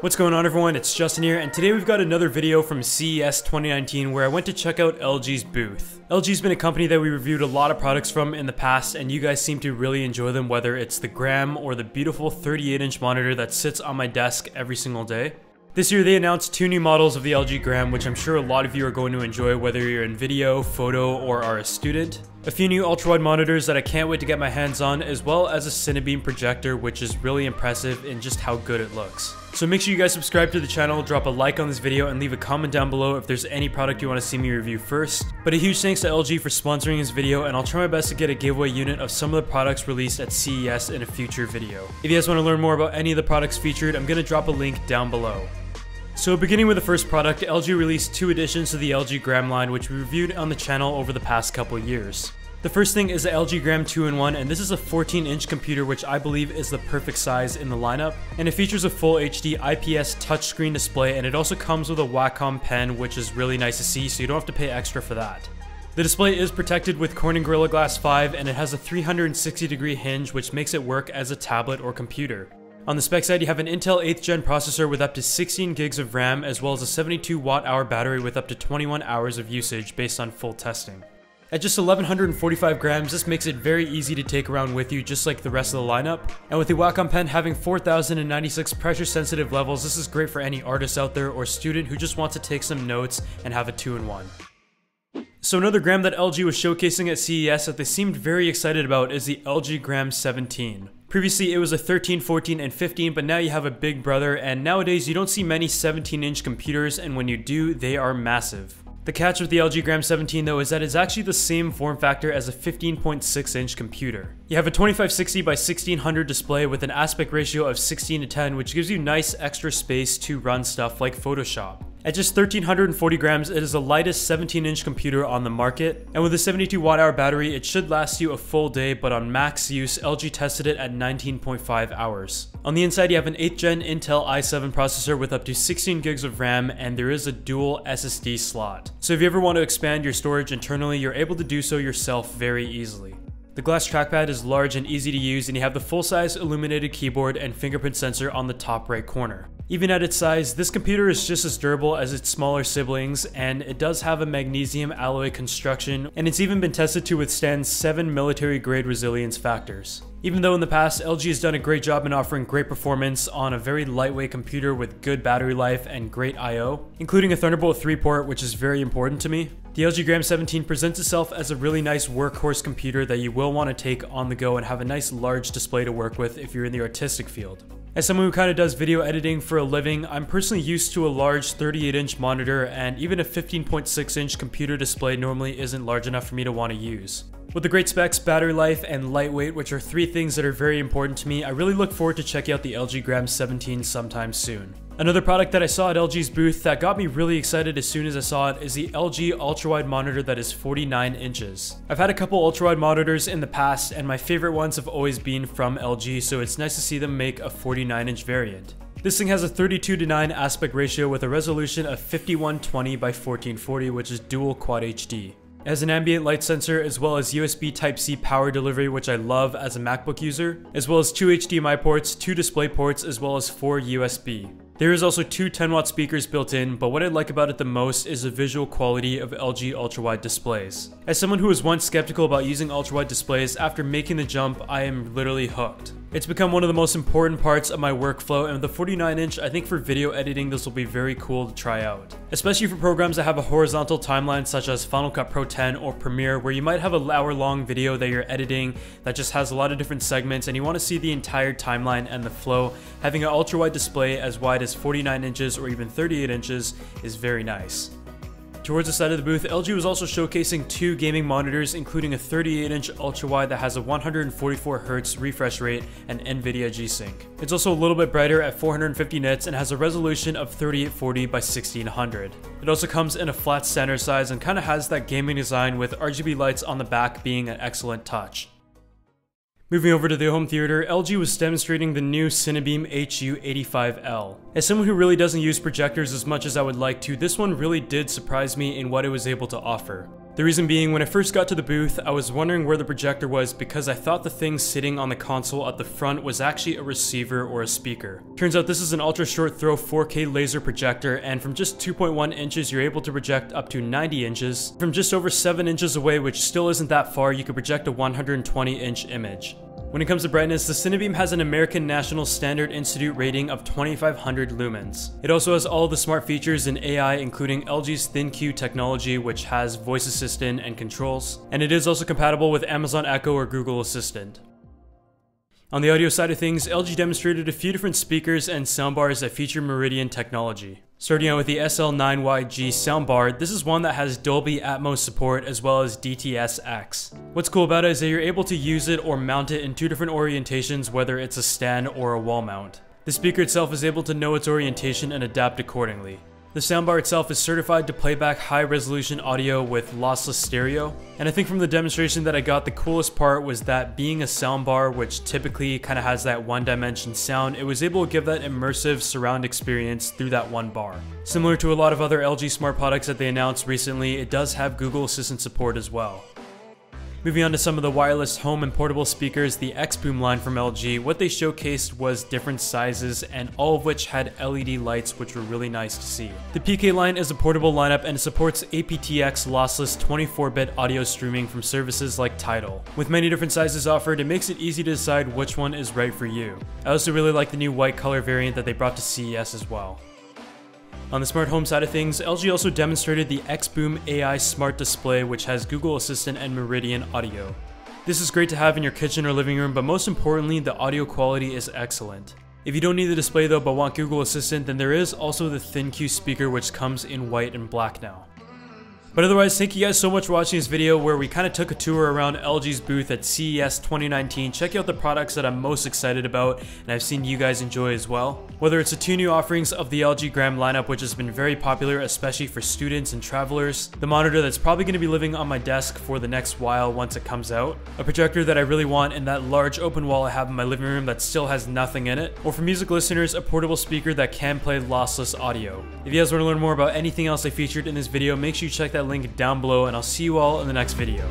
What's going on everyone, it's Justin here, and today we've got another video from CES 2019 where I went to check out LG's booth. LG's been a company that we reviewed a lot of products from in the past, and you guys seem to really enjoy them whether it's the Gram or the beautiful 38 inch monitor that sits on my desk every single day. This year they announced two new models of the LG Gram, which I'm sure a lot of you are going to enjoy whether you're in video, photo, or are a student. A few new ultra-wide monitors that I can't wait to get my hands on, as well as a Cinebeam projector, which is really impressive in just how good it looks. So make sure you guys subscribe to the channel, drop a like on this video, and leave a comment down below if there's any product you want to see me review first. But a huge thanks to LG for sponsoring this video, and I'll try my best to get a giveaway unit of some of the products released at CES in a future video. If you guys want to learn more about any of the products featured, I'm going to drop a link down below. So beginning with the first product, LG released two additions to the LG Gram line which we reviewed on the channel over the past couple years. The first thing is the LG Gram 2-in-1 and this is a 14 inch computer which I believe is the perfect size in the lineup and it features a full HD IPS touchscreen display and it also comes with a Wacom pen which is really nice to see so you don't have to pay extra for that. The display is protected with Corning Gorilla Glass 5 and it has a 360 degree hinge which makes it work as a tablet or computer. On the spec side, you have an Intel 8th gen processor with up to 16 gigs of RAM, as well as a 72 watt hour battery with up to 21 hours of usage based on full testing. At just 1145 grams, this makes it very easy to take around with you just like the rest of the lineup. And with the Wacom pen having 4096 pressure sensitive levels, this is great for any artist out there or student who just wants to take some notes and have a 2-in-1. So another gram that LG was showcasing at CES that they seemed very excited about is the LG Gram 17. Previously it was a 13, 14, and 15, but now you have a big brother, and nowadays you don't see many 17 inch computers, and when you do, they are massive. The catch with the LG Gram 17 though is that it's actually the same form factor as a 15.6 inch computer. You have a 2560 by 1600 display with an aspect ratio of 16 to 10 which gives you nice extra space to run stuff like Photoshop. At just 1340 grams, it is the lightest 17 inch computer on the market, and with a 72 watt hour battery, it should last you a full day, but on max use, LG tested it at 19.5 hours. On the inside, you have an 8th gen Intel i7 processor with up to 16 gigs of RAM, and there is a dual SSD slot. So if you ever want to expand your storage internally, you're able to do so yourself very easily. The glass trackpad is large and easy to use and you have the full-size illuminated keyboard and fingerprint sensor on the top right corner. Even at its size, this computer is just as durable as its smaller siblings and it does have a magnesium alloy construction and it's even been tested to withstand 7 military grade resilience factors. Even though in the past, LG has done a great job in offering great performance on a very lightweight computer with good battery life and great I.O., including a Thunderbolt 3 port which is very important to me, the LG Gram 17 presents itself as a really nice workhorse computer that you will want to take on the go and have a nice large display to work with if you're in the artistic field. As someone who kind of does video editing for a living, I'm personally used to a large 38 inch monitor and even a 15.6 inch computer display normally isn't large enough for me to want to use. With the great specs, battery life, and lightweight, which are three things that are very important to me, I really look forward to checking out the LG Gram 17 sometime soon. Another product that I saw at LG's booth that got me really excited as soon as I saw it is the LG ultrawide monitor that is 49 inches. I've had a couple ultrawide monitors in the past and my favorite ones have always been from LG so it's nice to see them make a 49 inch variant. This thing has a 32 to 9 aspect ratio with a resolution of 5120 by 1440 which is dual quad HD. Has an ambient light sensor as well as USB Type-C power delivery which I love as a MacBook user, as well as two HDMI ports, two display ports, as well as four USB. There is also two 10 watt speakers built in, but what I like about it the most is the visual quality of LG ultrawide displays. As someone who was once skeptical about using ultrawide displays, after making the jump, I am literally hooked. It's become one of the most important parts of my workflow and with the 49 inch, I think for video editing this will be very cool to try out. Especially for programs that have a horizontal timeline such as Final Cut Pro 10 or Premiere where you might have a hour long video that you're editing that just has a lot of different segments and you want to see the entire timeline and the flow, having an ultra wide display as wide as 49 inches or even 38 inches is very nice. Towards the side of the booth, LG was also showcasing two gaming monitors, including a 38-inch ultra-wide that has a 144Hz refresh rate and NVIDIA G-Sync. It's also a little bit brighter at 450 nits and has a resolution of 3840 by 1600. It also comes in a flat center size and kind of has that gaming design with RGB lights on the back being an excellent touch. Moving over to the home theater, LG was demonstrating the new Cinebeam HU85L. As someone who really doesn't use projectors as much as I would like to, this one really did surprise me in what it was able to offer. The reason being, when I first got to the booth, I was wondering where the projector was because I thought the thing sitting on the console at the front was actually a receiver or a speaker. Turns out this is an ultra short throw 4K laser projector and from just 2.1 inches you're able to project up to 90 inches. From just over 7 inches away, which still isn't that far, you could project a 120 inch image. When it comes to brightness, the Cinebeam has an American National Standard Institute rating of 2500 lumens. It also has all the smart features in AI including LG's ThinQ technology which has voice assistant and controls, and it is also compatible with Amazon Echo or Google Assistant. On the audio side of things, LG demonstrated a few different speakers and soundbars that feature Meridian technology. Starting out with the SL9YG soundbar, this is one that has Dolby Atmos support as well as DTS-X. What's cool about it is that you're able to use it or mount it in two different orientations whether it's a stand or a wall mount. The speaker itself is able to know its orientation and adapt accordingly. The soundbar itself is certified to playback high resolution audio with lossless stereo, and I think from the demonstration that I got the coolest part was that being a soundbar which typically kind of has that one dimension sound, it was able to give that immersive surround experience through that one bar. Similar to a lot of other LG smart products that they announced recently, it does have Google Assistant support as well. Moving on to some of the wireless home and portable speakers, the X-Boom line from LG, what they showcased was different sizes and all of which had LED lights which were really nice to see. The PK line is a portable lineup and supports aptX lossless 24-bit audio streaming from services like Tidal. With many different sizes offered, it makes it easy to decide which one is right for you. I also really like the new white color variant that they brought to CES as well. On the smart home side of things, LG also demonstrated the X-Boom AI Smart Display which has Google Assistant and Meridian audio. This is great to have in your kitchen or living room, but most importantly, the audio quality is excellent. If you don't need the display though but want Google Assistant, then there is also the ThinQ speaker which comes in white and black now. But otherwise, thank you guys so much for watching this video where we kind of took a tour around LG's booth at CES 2019. Check out the products that I'm most excited about and I've seen you guys enjoy as well. Whether it's the two new offerings of the LG Gram lineup, which has been very popular, especially for students and travelers, the monitor that's probably going to be living on my desk for the next while once it comes out, a projector that I really want, and that large open wall I have in my living room that still has nothing in it, or for music listeners, a portable speaker that can play lossless audio. If you guys want to learn more about anything else I featured in this video, make sure you check link down below and I'll see you all in the next video.